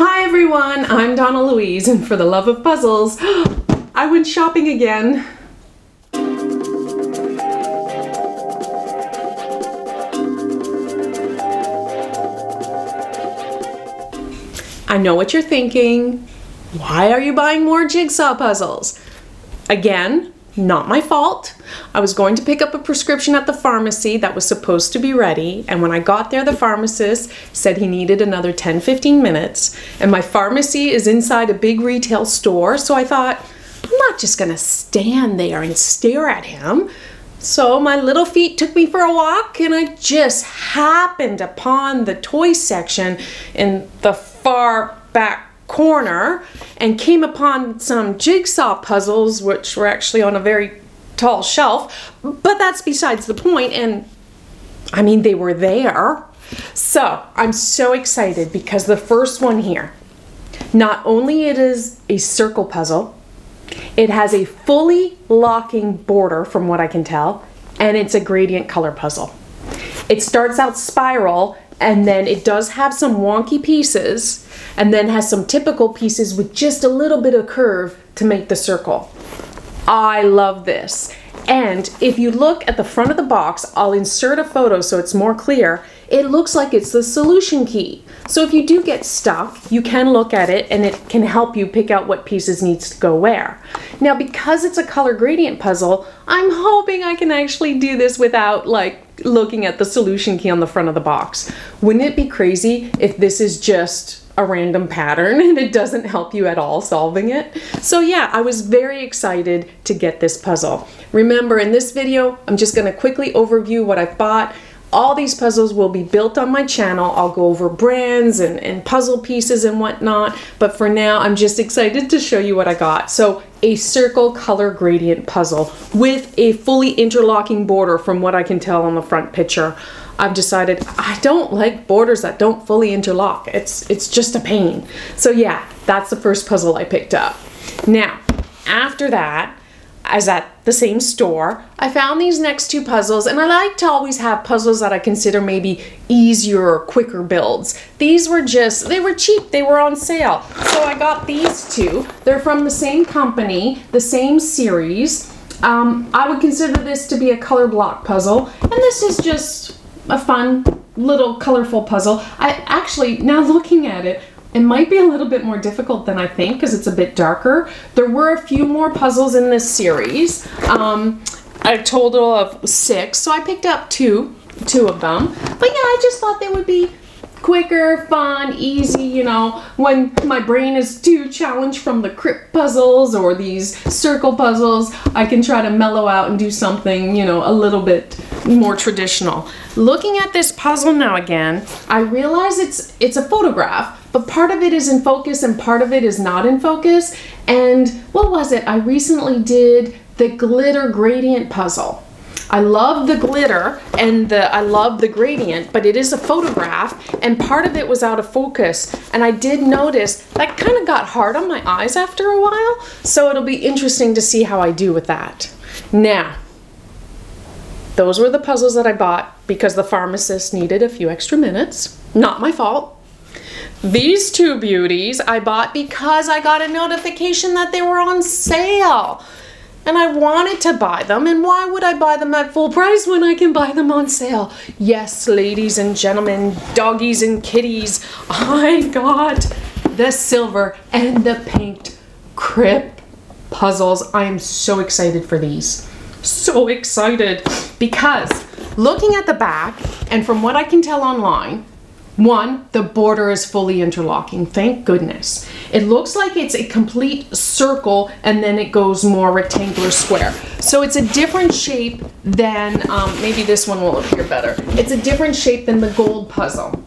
Hi everyone, I'm Donna Louise, and for the love of puzzles, I went shopping again. I know what you're thinking. Why are you buying more jigsaw puzzles? Again, not my fault. I was going to pick up a prescription at the pharmacy that was supposed to be ready, and when I got there, the pharmacist said he needed another 10 15 minutes. And my pharmacy is inside a big retail store, so I thought, I'm not just gonna stand there and stare at him. So my little feet took me for a walk, and I just happened upon the toy section in the far back corner and came upon some jigsaw puzzles, which were actually on a very tall shelf. But that's besides the point, and I mean, they were there. So I'm so excited because the first one here, not only it is a circle puzzle, it has a fully locking border from what I can tell, and it's a gradient color puzzle. It starts out spiral and then it does have some wonky pieces and then has some typical pieces with just a little bit of curve to make the circle. I love this. And if you look at the front of the box, I'll insert a photo so it's more clear. It looks like it's the solution key. So if you do get stuck, you can look at it and it can help you pick out what pieces needs to go where. Now, because it's a color gradient puzzle, I'm hoping I can actually do this without like looking at the solution key on the front of the box. Wouldn't it be crazy if this is just a random pattern and it doesn't help you at all solving it. So yeah, I was very excited to get this puzzle. Remember in this video, I'm just gonna quickly overview what I've bought. All these puzzles will be built on my channel. I'll go over brands and, and puzzle pieces and whatnot, but for now, I'm just excited to show you what I got. So a circle color gradient puzzle with a fully interlocking border from what I can tell on the front picture. I've decided I don't like borders that don't fully interlock. It's it's just a pain. So yeah, that's the first puzzle I picked up. Now, after that, as at the same store, I found these next two puzzles, and I like to always have puzzles that I consider maybe easier or quicker builds. These were just, they were cheap, they were on sale. So I got these two. They're from the same company, the same series. Um, I would consider this to be a color block puzzle, and this is just a fun little colorful puzzle. I actually, now looking at it, it might be a little bit more difficult than I think because it's a bit darker. There were a few more puzzles in this series. Um, a total of six, so I picked up two, two of them. But yeah, I just thought they would be quicker, fun, easy, you know, when my brain is too challenged from the Krypt puzzles or these circle puzzles, I can try to mellow out and do something, you know, a little bit more traditional. Looking at this puzzle now again, I realize it's it's a photograph, but part of it is in focus and part of it is not in focus. And what was it? I recently did the glitter gradient puzzle. I love the glitter and the I love the gradient, but it is a photograph and part of it was out of focus. And I did notice that kind of got hard on my eyes after a while. So it'll be interesting to see how I do with that. Now, those were the puzzles that I bought because the pharmacist needed a few extra minutes. Not my fault. These two beauties I bought because I got a notification that they were on sale and I wanted to buy them. And why would I buy them at full price when I can buy them on sale? Yes, ladies and gentlemen, doggies and kitties, I got the silver and the pink Krypt puzzles. I am so excited for these. So excited because looking at the back and from what I can tell online, one, the border is fully interlocking, thank goodness. It looks like it's a complete circle and then it goes more rectangular square. So it's a different shape than, um, maybe this one will appear better. It's a different shape than the gold puzzle.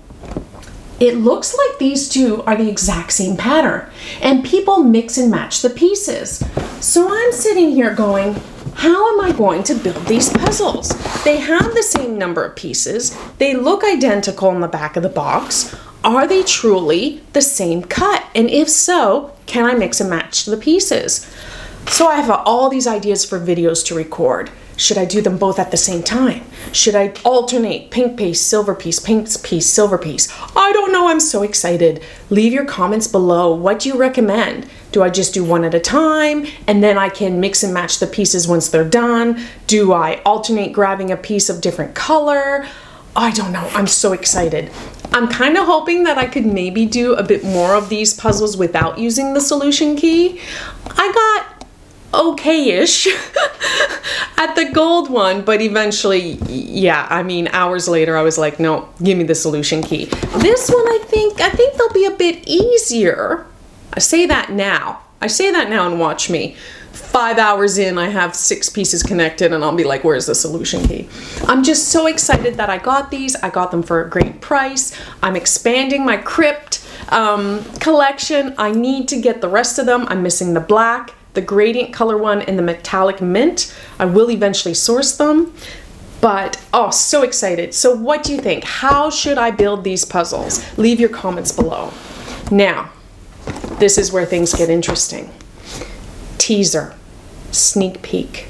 It looks like these two are the exact same pattern and people mix and match the pieces. So I'm sitting here going, how am I going to build these puzzles? They have the same number of pieces. They look identical in the back of the box. Are they truly the same cut? And if so, can I mix and match the pieces? So I have all these ideas for videos to record. Should I do them both at the same time? Should I alternate pink piece, silver piece, pink piece, silver piece? I don't know. I'm so excited. Leave your comments below. What do you recommend? Do I just do one at a time and then I can mix and match the pieces once they're done? Do I alternate grabbing a piece of different color? I don't know. I'm so excited. I'm kind of hoping that I could maybe do a bit more of these puzzles without using the solution key. I got okay-ish at the gold one, but eventually, yeah, I mean, hours later, I was like, no, give me the solution key. This one, I think, I think they'll be a bit easier. I say that now. I say that now and watch me five hours in, I have six pieces connected and I'll be like, where's the solution key? I'm just so excited that I got these. I got them for a great price. I'm expanding my Krypt um, collection. I need to get the rest of them. I'm missing the black, the gradient color one, and the metallic mint. I will eventually source them. But, oh, so excited. So what do you think? How should I build these puzzles? Leave your comments below. Now, this is where things get interesting. Teaser sneak peek.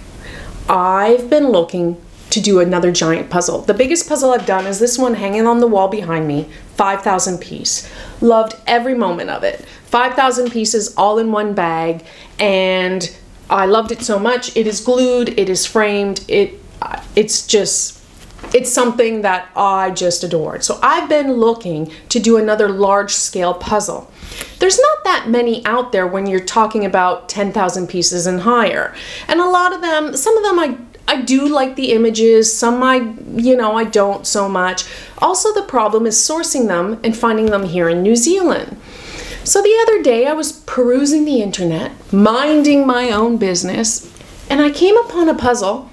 I've been looking to do another giant puzzle. The biggest puzzle I've done is this one hanging on the wall behind me, 5,000 piece. Loved every moment of it. 5,000 pieces all in one bag and I loved it so much. It is glued, it is framed, it it's just it's something that I just adored. So I've been looking to do another large scale puzzle. There's not that many out there when you're talking about 10,000 pieces and higher. And a lot of them, some of them I I do like the images, some I, you know, I don't so much. Also the problem is sourcing them and finding them here in New Zealand. So the other day I was perusing the internet, minding my own business, and I came upon a puzzle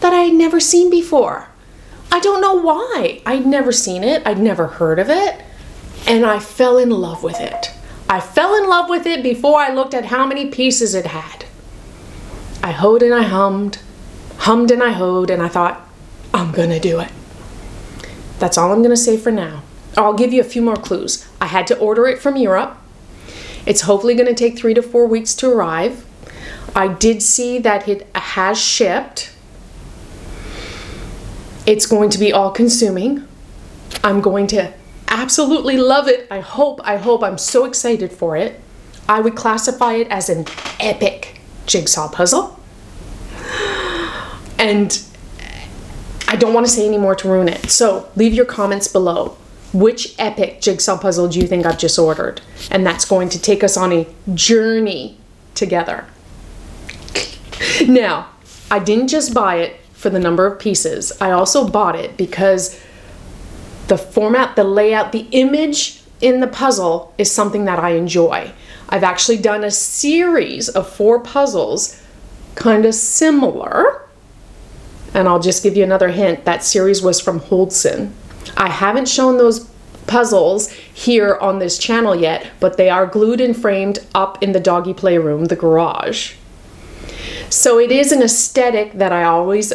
that I had never seen before. I don't know why. I'd never seen it, I'd never heard of it, and I fell in love with it. I fell in love with it before I looked at how many pieces it had. I hoed and I hummed, hummed and I hoed, and I thought, I'm gonna do it. That's all I'm gonna say for now. I'll give you a few more clues. I had to order it from Europe. It's hopefully gonna take three to four weeks to arrive. I did see that it has shipped. It's going to be all consuming. I'm going to absolutely love it. I hope, I hope, I'm so excited for it. I would classify it as an epic jigsaw puzzle. And I don't want to say any more to ruin it. So leave your comments below. Which epic jigsaw puzzle do you think I've just ordered? And that's going to take us on a journey together. now, I didn't just buy it for the number of pieces. I also bought it because the format, the layout, the image in the puzzle is something that I enjoy. I've actually done a series of four puzzles kind of similar. And I'll just give you another hint. That series was from Holdson. I haven't shown those puzzles here on this channel yet, but they are glued and framed up in the doggy playroom, the garage. So it is an aesthetic that I always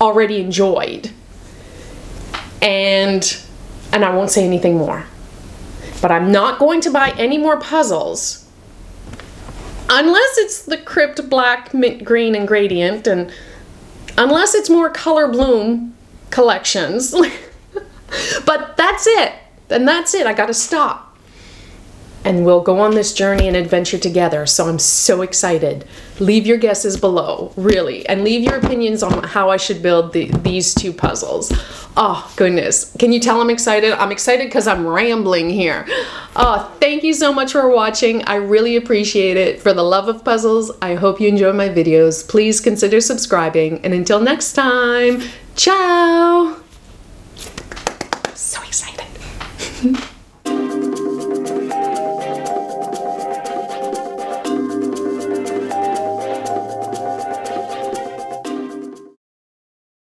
already enjoyed. And and I won't say anything more. But I'm not going to buy any more puzzles unless it's the Krypt black, mint green, and gradient, and unless it's more color bloom collections. but that's it. Then that's it. I gotta stop and we'll go on this journey and adventure together. So I'm so excited. Leave your guesses below, really, and leave your opinions on how I should build the, these two puzzles. Oh, goodness. Can you tell I'm excited? I'm excited because I'm rambling here. Oh, thank you so much for watching. I really appreciate it. For the love of puzzles, I hope you enjoy my videos. Please consider subscribing. And until next time, ciao! So excited.